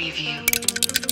preview.